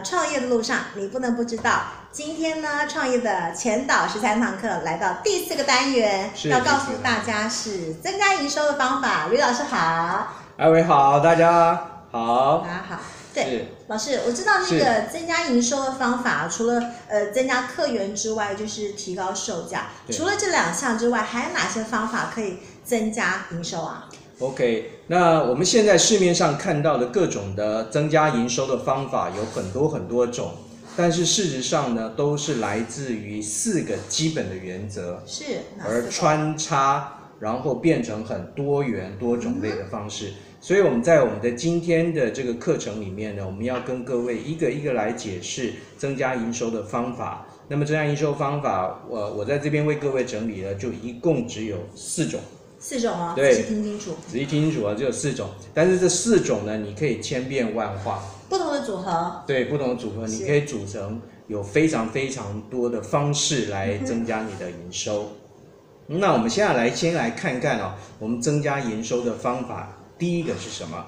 呃，创业的路上，你不能不知道。今天呢，创业的前导十三堂课来到第四个单元，要告诉大家是增加营收的方法。吕老师好，艾薇好，大家好大。家好。对，老师，我知道那个增加营收的方法，除了呃增加客源之外，就是提高售价。除了这两项之外，还有哪些方法可以增加营收啊？OK，那我们现在市面上看到的各种的增加营收的方法有很多很多种，但是事实上呢，都是来自于四个基本的原则，是而穿插，然后变成很多元多种类的方式。所以我们在我们的今天的这个课程里面呢，我们要跟各位一个一个来解释增加营收的方法。那么增加营收方法，我我在这边为各位整理了，就一共只有四种。四种哦，对仔细听清楚，仔细听清楚啊，只有四种，但是这四种呢，你可以千变万化，不同的组合。对不同的组合，你可以组成有非常非常多的方式来增加你的营收。那我们现在来先来看看哦，我们增加营收的方法，第一个是什么？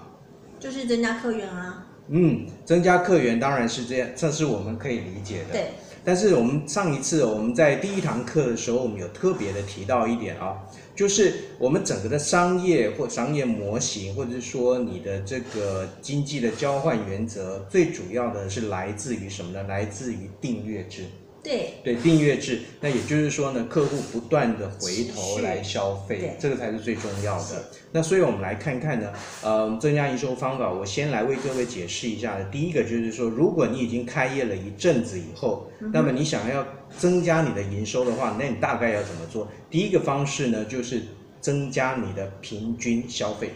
就是增加客源啊，嗯，增加客源当然是这样，这是我们可以理解的。对，但是我们上一次我们在第一堂课的时候，我们有特别的提到一点啊，就是我们整个的商业或商业模型，或者是说你的这个经济的交换原则，最主要的是来自于什么呢？来自于订阅制。对，对订阅制，那也就是说呢，客户不断的回头来消费，这个才是最重要的。那所以我们来看看呢，呃，增加营收方法，我先来为各位解释一下。第一个就是说，如果你已经开业了一阵子以后，嗯那么你想要增加你的营收的话，那你大概要怎么做？第一个方式呢，就是增加你的平均消费。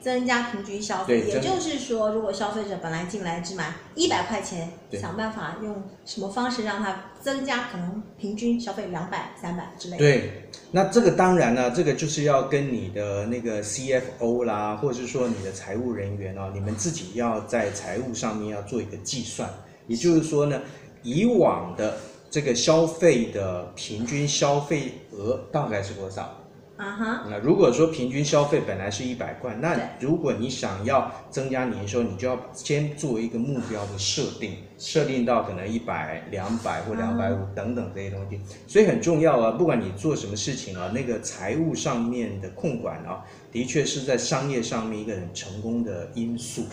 增加平均消费，也就是说，如果消费者本来进来只买一百块钱，想办法用什么方式让他增加，可能平均消费两百、三百之类的。对，那这个当然呢，这个就是要跟你的那个 CFO 啦，或者是说你的财务人员哦，你们自己要在财务上面要做一个计算。也就是说呢，以往的这个消费的平均消费额大概是多少？啊哈，那如果说平均消费本来是一百块，那如果你想要增加年收，你就要先做一个目标的设定，设定到可能一百、两百或两百五等等这些东西。所以很重要啊，不管你做什么事情啊，那个财务上面的控管啊，的确是在商业上面一个很成功的因素。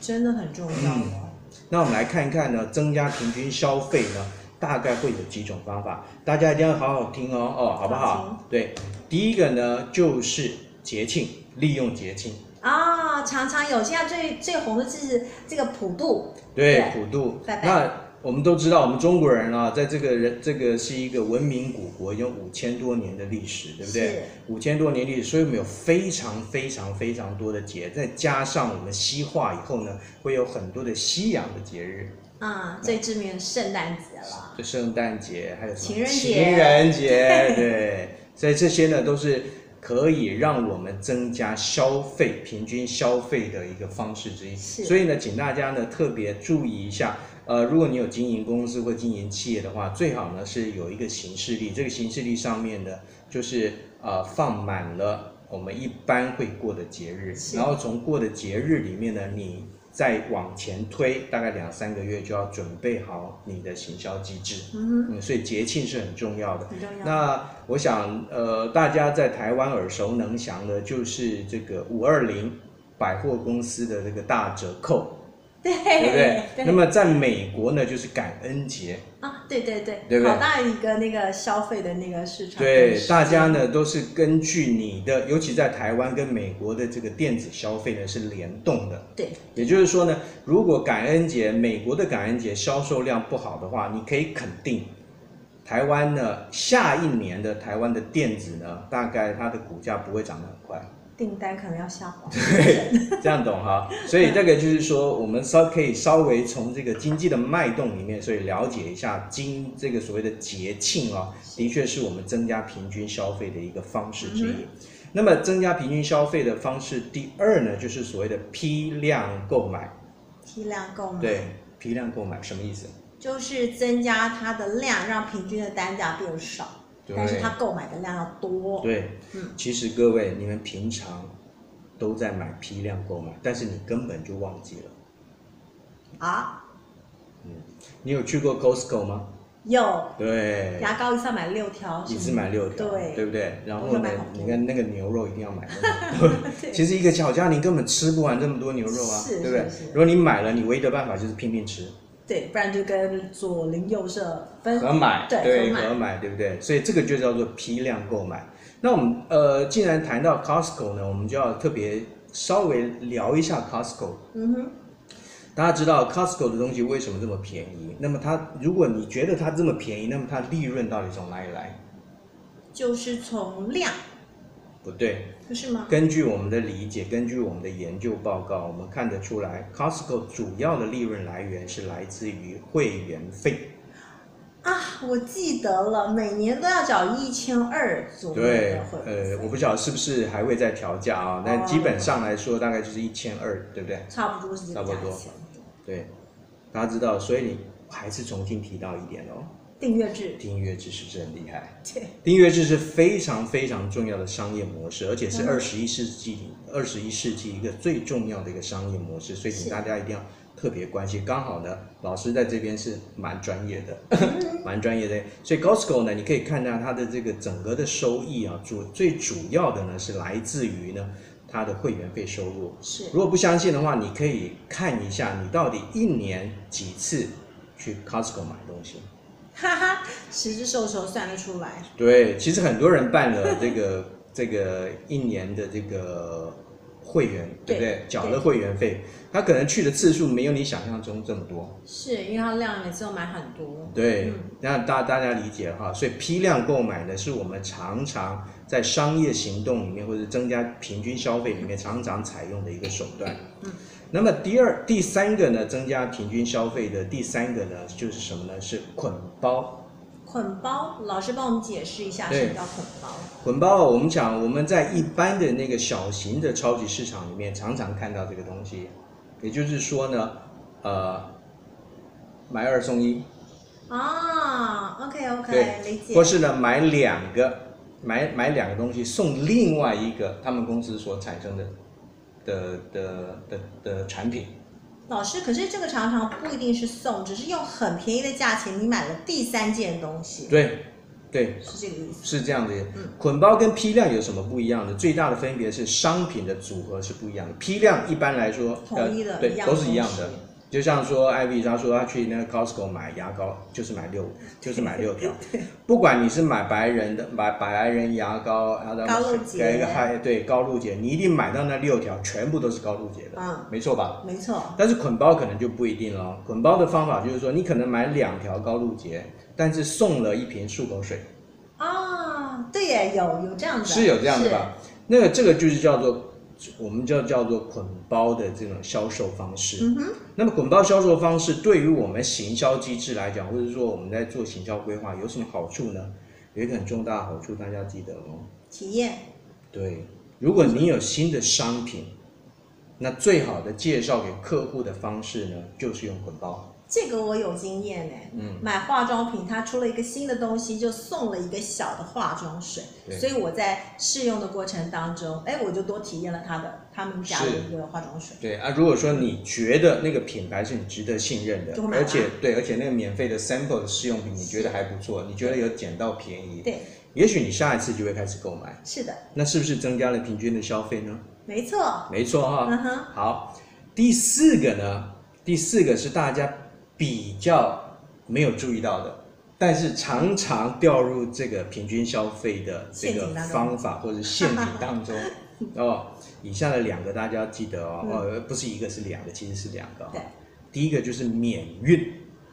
真的很重要。那我们来看一看呢，增加平均消费呢，大概会有几种方法，大家一定要好好听哦，哦，好不好好？对，第一个呢就是节庆，利用节庆，啊，常常有现在最最红的就是这个普渡，对对，普渡。拜拜那我们都知道，我们中国人啊，在这个人这个是一个文明古国，有五千多年的历史，对不对？五千多年历史，所以我们有非常非常非常多的节，再加上我们西化以后呢，会有很多的西洋的节日。啊，最知名的圣诞节了。就圣诞节，还有什么情人节情人节，对，所以这些呢都是可以让我们增加消费、平均消费的一个方式之一。是所以呢，请大家呢特别注意一下。呃，如果你有经营公司或经营企业的话，最好呢是有一个行事历，这个行事历上面呢就是呃放满了我们一般会过的节日，然后从过的节日里面呢，你再往前推大概两三个月，就要准备好你的行销机制。嗯嗯，所以节庆是很重要的，。很重要。那我想，呃，大家在台湾耳熟能详的就是这个五二零百货公司的这个大折扣，对对不对？对那么在美国呢，就是感恩节，啊，对对对，对不对好大一个那个消费的那个市场。对，大家呢都是根据你的，尤其在台湾跟美国的这个电子消费呢是联动的。对，也就是说呢，如果感恩节美国的感恩节销售量不好的话，你可以肯定，台湾呢下一年的台湾的电子呢，大概它的股价不会涨得很快。订单可能要下滑。对这样懂哈？所以这个就是说，我们稍可以稍微从这个经济的脉动里面，所以了解一下经这个所谓的节庆啊，的确是我们增加平均消费的一个方式之一。那么增加平均消费的方式，第二呢，就是所谓的批量购买。批量购买，对，批量购买什么意思？就是增加它的量，让平均的单价变少，对但是他购买的量要多。对，嗯。其实各位，你们平常都在买批量购买，但是你根本就忘记了。啊，嗯。你有去过 Costco 吗？有。对，牙膏一次要买六条，一次买六条，对。对不对？然后呢你看那个牛肉一定要买 其实一个小家庭根本吃不完这么多牛肉啊，是对不对？如果你买了，你唯一的办法就是拼命吃，对，不然就跟左邻右舍分合买，对合买对不对？所以这个就叫做批量购买。那我们呃，既然谈到 Costco 呢，我们就要特别稍微聊一下 Costco。嗯哼，大家知道 Costco 的东西为什么这么便宜？那么它，如果你觉得它这么便宜，那么它利润到底从哪里来？就是从量，不对，不是吗？根据我们的理解，根据我们的研究报告，我们看得出来，Costco 主要的利润来源是来自于会员费。啊，我记得了，每年都要缴一千二左右对的会，呃，我不晓得是不是还会再调价啊？但基本上来说，大概就是一千二，对不对？差不多是这个差不多。对，大家知道，所以你还是重新提到一点哦，订阅制，订阅制是不是很厉害？订阅制是非常非常重要的商业模式，而且是嗯二十一世纪二十一世纪一个最重要的一个商业模式，所以请大家一定要特别关心。刚好呢，老师在这边是蛮专业的，嗯 蛮专业的。所以 Costco 呢，你可以看到它的这个整个的收益啊，主最主要的呢是来自于呢它的会员费收入。是如果不相信的话，你可以看一下你到底一年几次去 Costco 买东西。哈哈，十只手手算得出来。对，其实很多人办了这个 这个一年的这个会员，对不对对？缴了会员费，他可能去的次数没有你想象中这么多。是因为他量每次都买很多。对嗯，那大大家理解哈，所以批量购买呢，是我们常常在商业行动里面或者增加平均消费里面常常采用的一个手段。嗯，那么第二、第三个呢，增加平均消费的第三个呢，就是什么呢？是捆包。捆包，老师帮我们解释一下对什么叫捆包。捆包，我们讲我们在一般的那个小型的超级市场里面，常常看到这个东西，也就是说呢，呃，买二送一，啊，OK OK，理解。或是呢买两个，买买两个东西送另外一个他们公司所产生的的的的的产品。老师，可是这个常常不一定是送，只是用很便宜的价钱，你买了第三件东西，对，对，是这个意思。是这样的嗯。捆包跟批量有什么不一样的？最大的分别是商品的组合是不一样的。批量一般来说，统一的呃、对都是一样的。就像说，艾比，他说他去那个 Costco 买牙膏，就是买六，就是买六条。不管你是买白人的，买白人牙膏，然后高露洁还对高露洁，你一定买到那六条，全部都是高露洁的，嗯，没错吧？没错。但是捆包可能就不一定了。捆包的方法就是说，你可能买两条高露洁，但是送了一瓶漱口水。啊，对耶，有有这样的，是有这样的吧？那个这个就是叫做我们叫叫做捆包的这种销售方式。那么捆包销售方式对于我们行销机制来讲，或者说我们在做行销规划有什么好处呢？有一个很重大的好处，大家记得哦。体验对，如果你有新的商品，那最好的介绍给客户的方式呢，就是用捆包。这个我有经验呢。嗯，买化妆品，它出了一个新的东西，就送了一个小的化妆水，所以我在试用的过程当中，哎，我就多体验了它的他们家的是一个化妆水。对啊，如果说你觉得那个品牌是你值得信任的而且对，而且那个免费的 sample 的试用品你觉得还不错，你觉得有捡到便宜，对，也许你下一次就会开始购买，是的，那是不是增加了平均的消费呢？没错。没错哈。嗯哼，好，第四个呢，第四个是大家比较没有注意到的，但是常常掉入这个平均消费的这个方法或者陷阱当中。哦，以下的两个大家要记得哦，呃，不是一个是两个，其实是两个对。第一个就是免运，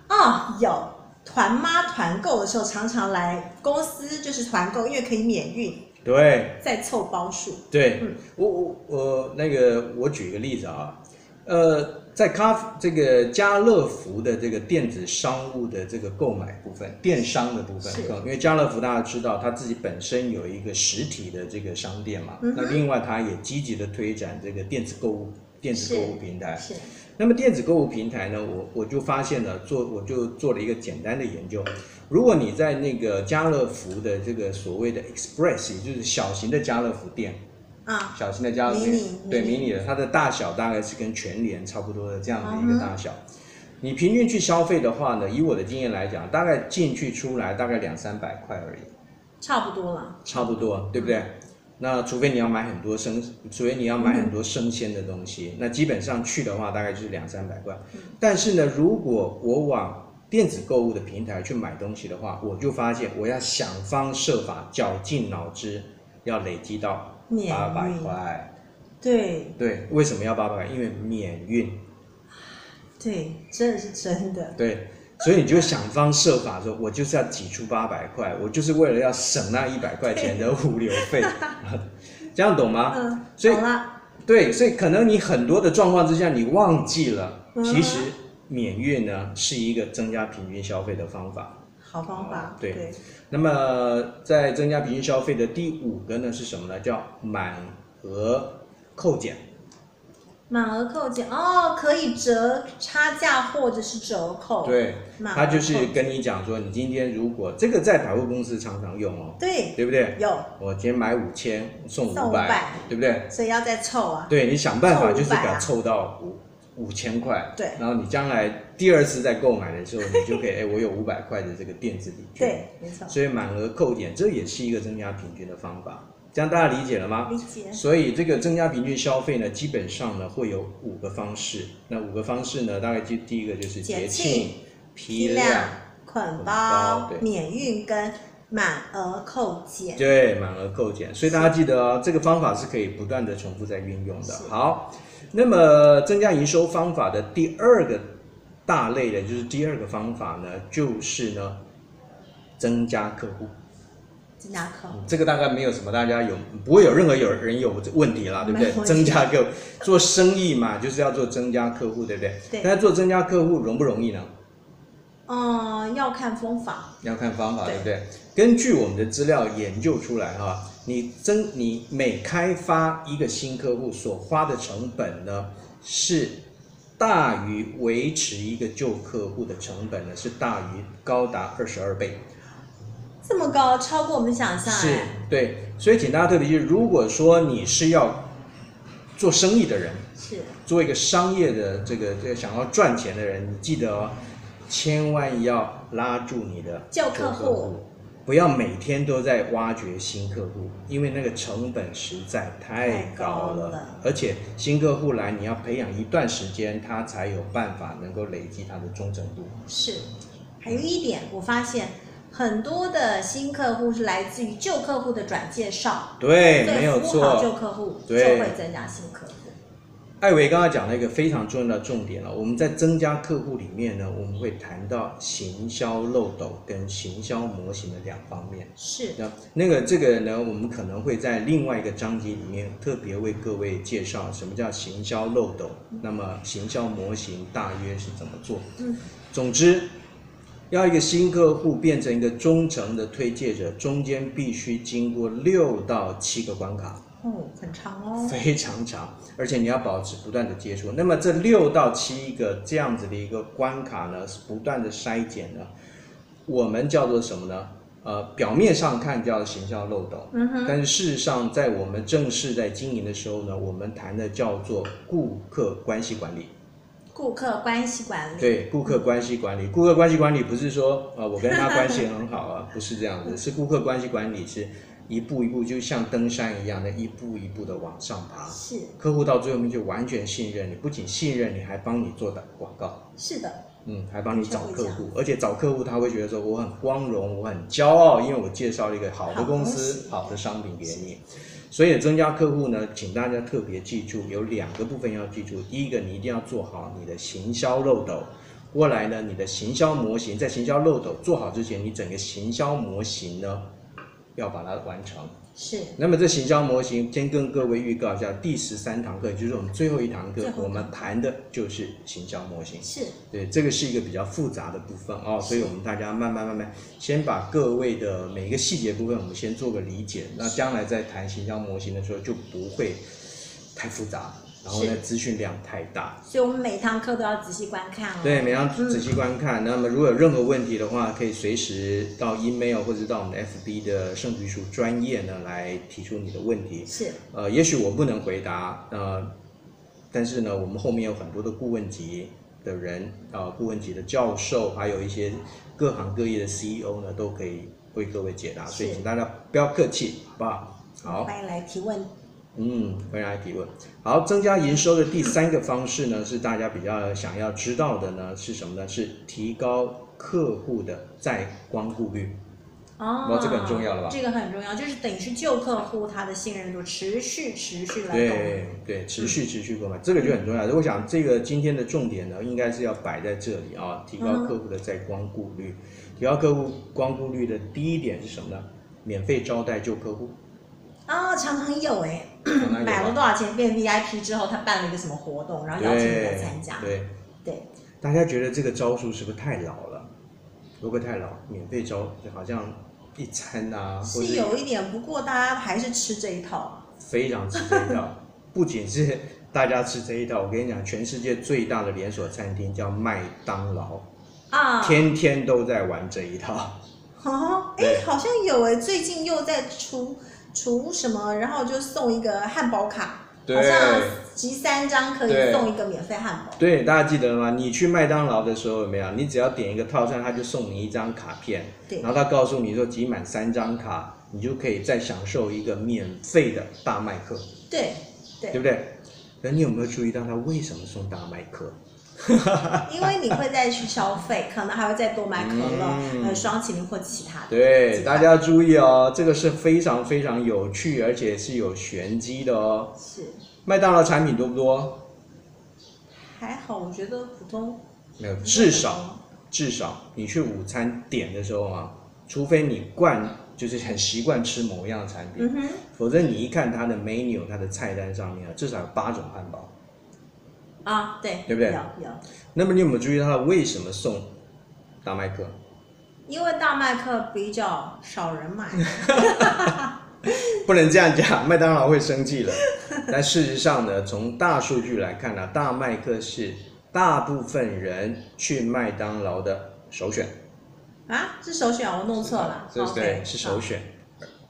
哦，有团妈团购的时候，常常来公司就是团购，因为可以免运，对。再凑包数。对，嗯。我我我那个我举个例子啊，呃，在咖这个家乐福的这个电子商务的这个购买部分，电商的部分，因为家乐福大家知道，它自己本身有一个实体的这个商店嘛，嗯那另外它也积极的推展这个电子购物电子购物平台。是，那么电子购物平台呢，我我就发现了，做我就做了一个简单的研究。如果你在那个家乐福的这个所谓的 Express，也就是小型的家乐福店，啊，小型的加迷你对迷你的，它的大小大概是跟全联差不多的这样的一个大小。你平均去消费的话呢，以我的经验来讲，大概进去出来大概两三百块而已，差不多了。差不多，对不对？那除非你要买很多生，除非你要买很多生鲜的东西，那基本上去的话大概就是两三百块。但是呢，如果我往电子购物的平台去买东西的话，我就发现我要想方设法绞尽脑汁，要累积到免八百运块。对对，为什么要八百块？因为免运。对，真的是真的。对，所以你就想方设法说，我就是要挤出八百块，我就是为了要省那一百块钱的物流费，这样懂吗？嗯，所以。对，所以可能你很多的状况之下，你忘记了，嗯其实免运呢是一个增加平均消费的方法。好方法。对对，那么在增加平均消费的第五个呢是什么呢？叫满额扣减。满额扣减哦，可以折差价或者是折扣。，对，他就是跟你讲说，你今天如果这个在百货公司常常用哦，对对不对？有，我今天买五千送送五百500，对不对？所以要再凑啊。对你想办法就是给它啊凑到五五千块，对然后你将来第二次再购买的时候，你就可以，哎，我有五百块的这个电子礼券，对，没错。所以满额扣减这也是一个增加平均的方法，这样大家理解了吗？理解。所以这个增加平均消费呢，基本上呢会有五个方式。那五个方式呢，大概就第一个就是节节庆庆、批量，捆捆包免运跟满额扣减。对，满额扣减。所以大家记得哦，这个方法是可以不断的重复在运用的。好，那么增加营收方法的第二个大类的，就是第二个方法呢，就是呢增加客户。增加客户。这个大概没有什么，大家有不会有任何有人有问题啦，对不对增加客户，做生意嘛，就是要做增加客户，对不对？对但是做增加客户容不容易呢？嗯，要看方法。要看方法，对对不对？根据我们的资料研究出来哈，你增你每开发一个新客户所花的成本呢，是大于维持一个旧客户的成本呢，是大于高达二十二倍。这么高，超过我们想象是哎。对，所以请大家特别记住，如果说你是要做生意的人，是，做一个商业的这个这个想要赚钱的人，你记得哦，千万要拉住你的旧客户不要每天都在挖掘新客户，因为那个成本实在太高了，而且新客户来你要培养一段时间，他才有办法能够累积他的忠诚度。是。还有一点，我发现很多的新客户是来自于旧客户的转介绍，对，没有服务好旧。客户就会增加新客户。艾维刚刚讲了一个非常重要的重点了，我们在增加客户里面呢，我们会谈到行销漏斗跟行销模型的两方面。是，那那个这个呢，我们可能会在另外一个章节里面特别为各位介绍什么叫行销漏斗，那么行销模型大约是怎么做。嗯，总之，要一个新客户变成一个忠诚的推介者，中间必须经过六到七个关卡。哦，很长哦。非常长，而且你要保持不断的接触。那么这六到七个这样子的一个关卡呢，是不断的筛检呢，我们叫做什么呢？呃，表面上看叫形象漏斗，嗯哼，但是事实上，在我们正式在经营的时候呢，我们谈的叫做顾客关系管理。顾客关系管理。对，顾客关系管理，顾客关系管理不是说呃我跟他关系很好啊，不是这样子，是顾客关系管理是一步一步，就像登山一样的，一步一步的往上爬。是客户到最后面就完全信任你，不仅信任你，还帮你做的广告，是的，嗯，还帮你找客户，而且找客户他会觉得说我很光荣，我很骄傲，因为我介绍了一个好的公司、西好的商品给你。所以增加客户呢，请大家特别记住，有两个部分要记住。第一个，你一定要做好你的行销漏斗。过来呢，你的行销模型在行销漏斗做好之前，你整个行销模型呢要把它完成。是那么这行销模型，先跟各位预告一下，第十三堂课，也就是我们最后一堂课我们谈的就是行销模型。是，对，这个是一个比较复杂的部分哦，所以我们大家慢慢慢慢，先把各位的每一个细节部分，我们先做个理解，那将来在谈行销模型的时候就不会太复杂。然后呢资讯量太大。所以我们每堂课都要仔细观看哦。对，每堂仔细观看。那么如果有任何问题的话，可以随时到 email 或者到我们的 FB 的圣局术专业呢来提出你的问题。是，呃，也许我不能回答，呃，但是呢，我们后面有很多的顾问级的人，啊、顾问级的教授，还有一些各行各业的 CEO 呢，都可以为各位解答。所以是请大家不要客气，好不好？好。欢迎来提问。嗯，欢迎来提问。好，增加营收的第三个方式呢，是大家比较想要知道的呢，是什么呢？是提高客户的在光顾率。哦哇这个很重要了吧这个很重要，就是等于是旧客户他的信任度持续持续来购买。对对，持续持续购买，这个就很重要。我想这个今天的重点呢，应该是要摆在这里啊，提高客户的在光顾率。提高客户光顾率的第一点是什么呢？免费招待旧客户。啊、常常有哎、买了啊多少钱变 VIP 之后，他办了一个什么活动，然后邀请你来参加。对，对大家觉得这个招数是不是太老了？会不会太老？免费招就好像一餐啊，或是有一点，不过大家还是吃这一套。非常吃这一套。不仅是大家吃这一套，我跟你讲，全世界最大的连锁餐厅叫麦当劳，啊，天天都在玩这一套。哦，哎，好像有哎，最近又在出出什么，然后就送一个汉堡卡，对好像集三张可以送一个免费汉堡。对，大家记得吗？你去麦当劳的时候有没有？你只要点一个套餐，他就送你一张卡片，对然后他告诉你说集满三张卡，你就可以再享受一个免费的大麦克，对对对不对？那你有没有注意到他为什么送大麦克？因为你会再去消费，可能还会再多买可乐、嗯呃双麒麟或其他的。对，大家注意哦，这个是非常非常有趣，而且是有玄机的哦。是麦当劳产品多不多？还好，我觉得普通。没有，至少至少你去午餐点的时候啊，除非你惯就是很习惯吃某样的产品，否则你一看它的 menu，它的菜单上面啊，至少有八种汉堡。啊，对，对不对有有，那么你有没有注意到他为什么送大麦克？因为大麦克比较少人买。不能这样讲，麦当劳会生气了。但事实上呢，从大数据来看呢、大麦克是大部分人去麦当劳的首选。啊，是首选，我弄错了。对不对是首选。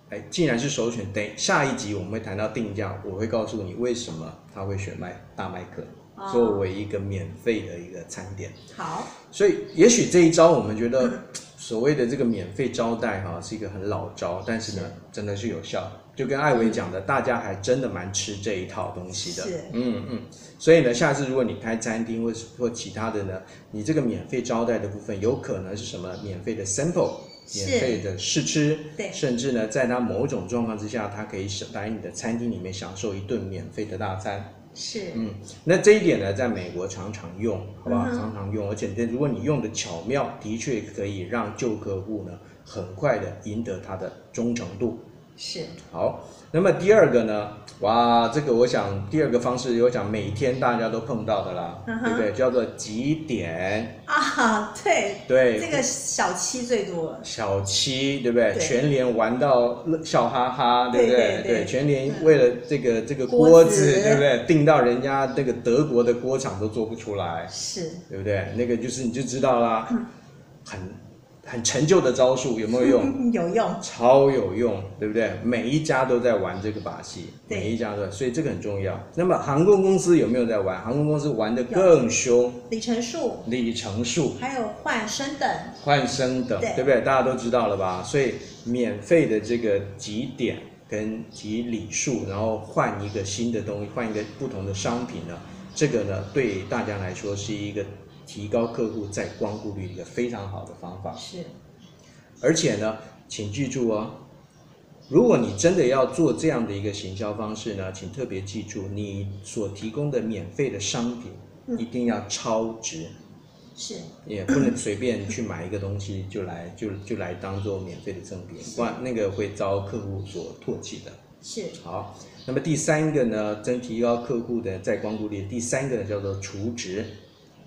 哎，既然是首选，等下一集我们会谈到定价，我会告诉你为什么他会选麦大麦克哦作为一个免费的一个餐点。好，所以，也许这一招我们觉得 所谓的这个免费招待哈、是一个很老招，但是呢，真的是有效。就跟艾维讲的，大家还真的蛮吃这一套东西的。是嗯嗯。所以呢，下次如果你开餐厅或是或其他的呢，你这个免费招待的部分，有可能是什么？免费的 sample，免费的试吃，对甚至呢，在他某种状况之下，他可以来你的餐厅里面享受一顿免费的大餐。是，嗯，那这一点呢，在美国常常用，好不好？嗯常常用，而且这如果你用的巧妙，的确可以让旧客户呢很快的赢得他的忠诚度。是，好，那么第二个呢，哇，这个我想第二个方式，我想每天大家都碰到的啦，对不对？叫做几点，啊，对，对，这个小七最多了。小七，对不对？对全联玩到乐笑哈哈，对不对对？对对全联为了这个这个锅锅子，子对不对？订到人家那个德国的锅厂都做不出来，是，对不对？那个就是你就知道啦，嗯很很陈旧的招数有没有用？有用。超有用，对不对？每一家都在玩这个把戏，每一家都，所以这个很重要。那么航空公司有没有在玩？航空公司玩的更凶，里程数，里程数。还有换升等，换升等，对对不对？大家都知道了吧？所以免费的这个几点跟几里数，然后换一个新的东西，换一个不同的商品呢，这个呢对大家来说是一个提高客户再光顾率一个非常好的方法。是，而且呢，请记住哦，如果你真的要做这样的一个行销方式呢，请特别记住，你所提供的免费的商品嗯一定要超值。是，也不能随便去买一个东西就来就就来当做免费的赠品，不然那个会遭客户所唾弃的。是，好，那么第三个呢，增提高客户的再光顾率，第三个呢叫做储值，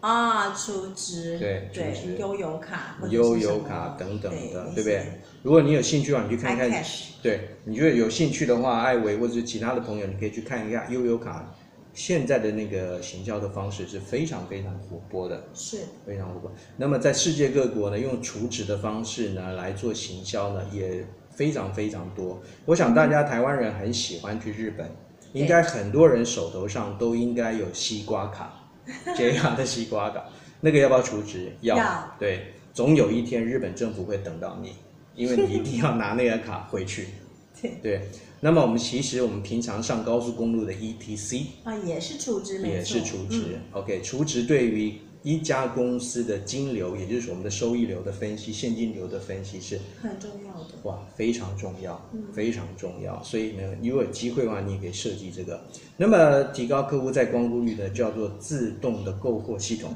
啊，储值，对储值对，悠游卡，或者是悠游什么卡等等的，对对不对？？如果你有兴趣的话，你去看看 iCash，对，你觉得有兴趣的话，艾维或者是其他的朋友，你可以去看一下悠游卡现在的那个行销的方式是非常非常活泼的，是非常活泼。那么在世界各国呢，用储值的方式呢来做行销呢，也非常非常多。我想大家台湾人很喜欢去日本，应该很多人手头上都应该有西瓜卡 JR 的西瓜岛，那个要不要储值？要。要对，总有一天日本政府会等到你，因为你一定要拿那个卡回去。对对，那么我们其实我们平常上高速公路的 ETC 啊，也是储值，没也是错储值。嗯 OK，储值对于一家公司的金流，也就是我们的收益流的分析、现金流的分析是很重要的。哇非常重要，嗯非常重要。所以呢，如果有机会的话，你也可以设计这个。那么提高客户在光顾率呢，叫做自动的购货系统。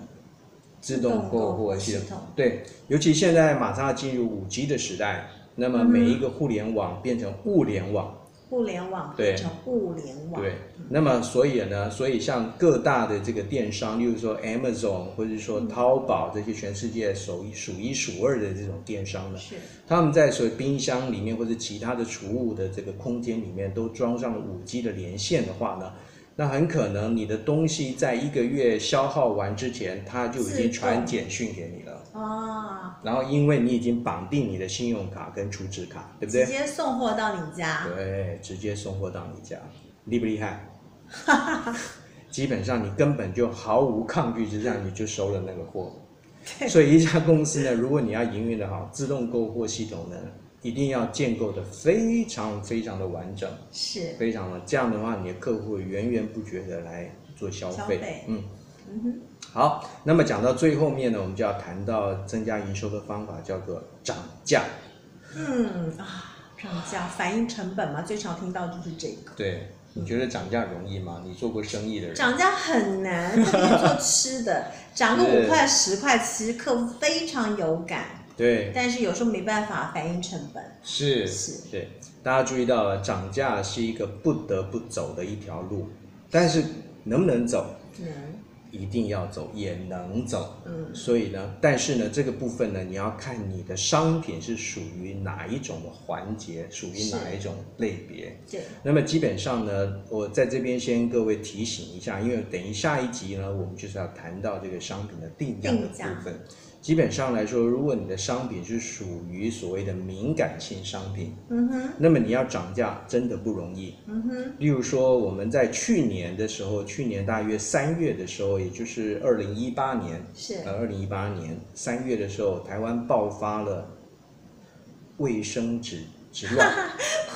自动购货系统对，尤其现在马上要进入五 G 的时代，那么嗯每一个互联网变成物联网，互联网对。变成物联网，对，那么所以呢，所以像各大的这个电商，例如说 Amazon 或者说淘宝这些全世界首一数一数二的这种电商呢，是。他们在所谓冰箱里面或者其他的储物的这个空间里面都装上了五 G 的连线的话呢，那很可能你的东西在一个月消耗完之前，它就已经传简讯给你了。哦，然后因为你已经绑定你的信用卡跟储值卡，对不对直？接送货到你家，对，直接送货到你家，厉不厉害？哈哈哈基本上你根本就毫无抗拒之下，你就收了那个货。所以一家公司呢，如果你要营运的好，自动购货系统呢，一定要建构的非常非常的完整，是非常的这样的话，你的客户源源不绝的来做消费。消费嗯。嗯哼，好，那么讲到最后面呢，我们就要谈到增加营收的方法，叫做涨价。嗯啊，涨价反映成本嘛，最常听到就是这个。对，你觉得涨价容易吗？你做过生意的人，涨价很难，特别是做吃的，涨个是五块十块，其实客户非常有感，对，但是有时候没办法反映成本。是是。对，大家注意到了，涨价是一个不得不走的一条路，但是能不能走，能。一定要走，也能走。嗯，所以呢，但是呢，这个部分呢，你要看你的商品是属于哪一种的环节，属于哪一种类别。对，那么基本上呢，我在这边先各位提醒一下，因为等于下一集呢，我们就是要谈到这个商品的定价的定价。部分。基本上来说，如果你的商品是属于所谓的敏感性商品，嗯哼，那么你要涨价真的不容易。嗯哼，例如说，我们在去年的时候，去年大约三月的时候，也就是二零一八年，是。呃，二零一八年三月的时候，台湾爆发了卫生纸之乱。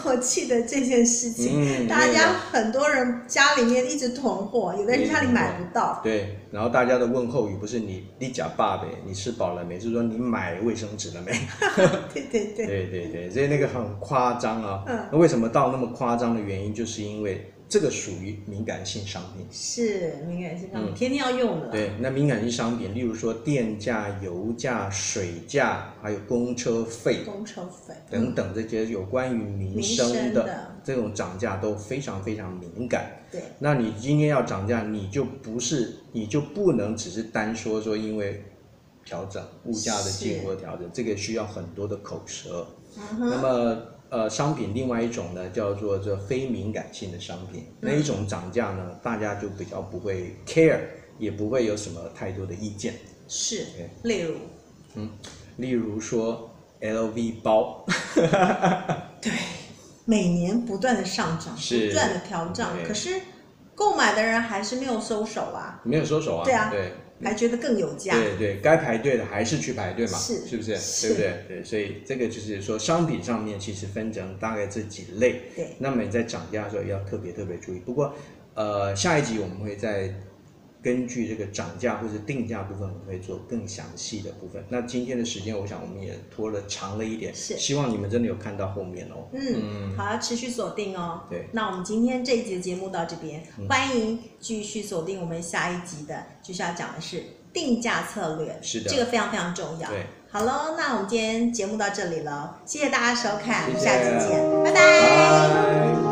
我记得这件事情，嗯大家很多人家里面一直囤货，有的人家里买不到。对，然后大家的问候语不是你你假爸呗，你吃饱了没？就是说你买卫生纸了没？对 对对，对对对，所以那个很夸张啊。嗯那为什么到那么夸张的原因，就是因为这个属于敏感性商品。是敏感性商品，嗯天天要用的。对，那敏感性商品，例如说电价、油价、水价，还有公车费公车费等等这些有关于民民生生的的这种涨价都非常非常敏感。对，那你今天要涨价，你就不是，你就不能只是单说说因为调整物价的进或调整，这个需要很多的口舌。嗯那么呃，商品另外一种呢，叫做这非敏感性的商品，那一种涨价呢，大家就比较不会 care，也不会有什么太多的意见。是，例如，嗯例如说 LV 包，对，每年不断的上涨，不断的调涨，可是购买的人还是没有收手啊，没有收手啊，对啊。对。还觉得更有价。对对，该排队的还是去排队嘛，是不是？是对不对？对，所以这个就是说，商品上面其实分成大概这几类。对那么你在涨价的时候要特别特别注意。不过，呃，下一集我们会再根据这个涨价或者定价部分，我们会做更详细的部分。那今天的时间，我想我们也拖了长了一点，是希望你们真的有看到后面哦。嗯，好，要持续锁定哦。对嗯那我们今天这一集的节目到这边，欢迎继续锁定我们下一集的，就是要讲的是定价策略。是的这个非常非常重要。对，好喽，那我们今天节目到这里了，谢谢大家收看，下期见，拜拜拜。